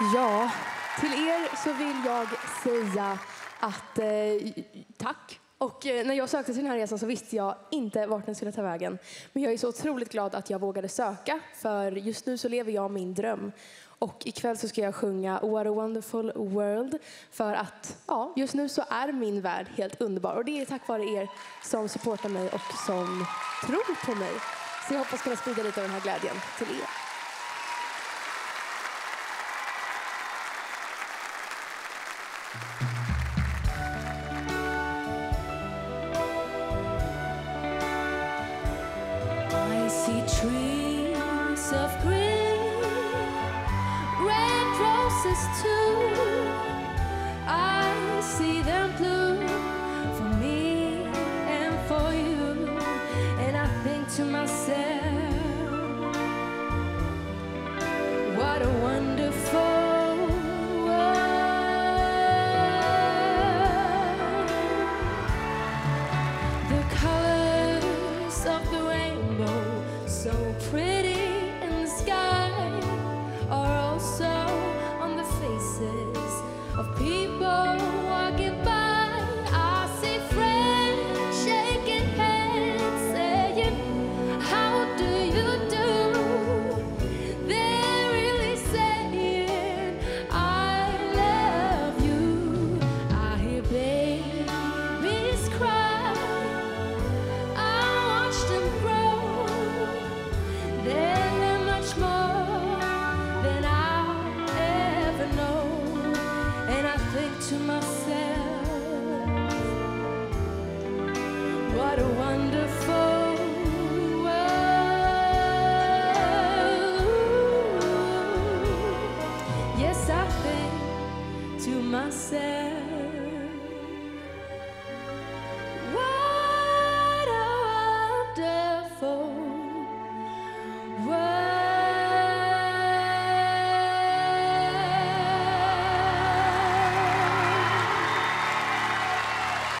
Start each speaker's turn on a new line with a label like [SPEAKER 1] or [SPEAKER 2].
[SPEAKER 1] Ja, till er så vill jag säga att eh, tack. Och eh, när jag sökte till den här resan så visste jag inte vart den skulle ta vägen. Men jag är så otroligt glad att jag vågade söka, för just nu så lever jag min dröm. Och ikväll så ska jag sjunga What a wonderful world för att ja, just nu så är min värld helt underbar. Och det är tack vare er som supportar mig och som tror på mig. Så jag hoppas kunna sprida lite av den här glädjen till er.
[SPEAKER 2] I see trees of green, red roses too. so on the faces of people. don't want